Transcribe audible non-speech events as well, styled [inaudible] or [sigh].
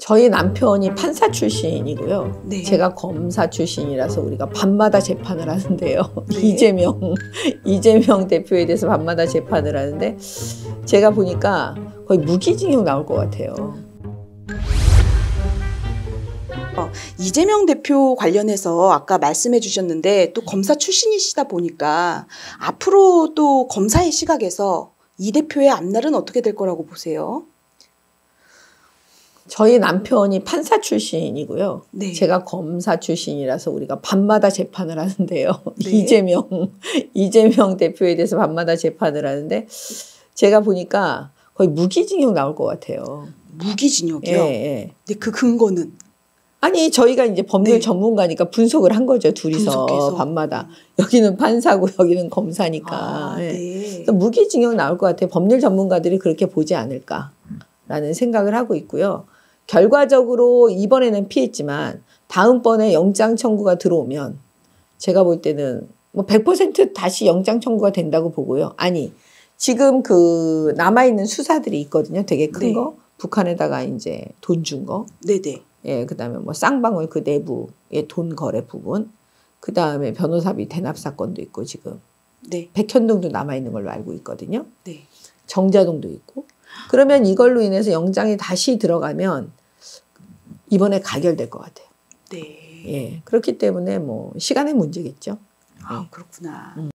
저희 남편이 판사 출신이고요. 네. 제가 검사 출신이라서 우리가 밤마다 재판을 하는데요. 네. [laughs] 이재명 이재명 대표에 대해서 밤마다 재판을 하는데 제가 보니까 거의 무기징역 나올 것 같아요. 이재명 대표 관련해서 아까 말씀해 주셨는데 또 검사 출신이시다 보니까 앞으로 또 검사의 시각에서 이 대표의 앞날은 어떻게 될 거라고 보세요? 저희 남편이 판사 출신이고요. 네. 제가 검사 출신이라서 우리가 밤마다 재판을 하는데요. [laughs] 네. 이재명 이재명 대표에 대해서 밤마다 재판을 하는데 제가 보니까 거의 무기징역 나올 것 같아요. 무기징역이요. 예, 예. 근데 그 근거는 아니 저희가 이제 법률 네. 전문가니까 분석을 한 거죠 둘이서 분석해서. 밤마다 여기는 판사고 [laughs] 여기는 검사니까 아, 예. 네. 그래서 무기징역 나올 것 같아요 법률 전문가들이 그렇게 보지 않을까라는 생각을 하고 있고요 결과적으로 이번에는 피했지만 다음번에 영장 청구가 들어오면 제가 볼 때는 뭐 100% 다시 영장 청구가 된다고 보고요 아니 지금 그 남아 있는 수사들이 있거든요 되게 큰 네. 거 북한에다가 이제 돈 준 거. 네네. 예, 그 다음에 뭐 쌍방울 그 내부의 돈 거래 부분, 그 다음에 변호사비 대납 사건도 있고 지금 네. 백현동도 남아 있는 걸로 알고 있거든요. 네. 정자동도 있고. 그러면 이걸로 인해서 영장이 다시 들어가면 이번에 가결될 것 같아요. 네. 예, 그렇기 때문에 뭐 시간의 문제겠죠. 아, 그렇구나. 음.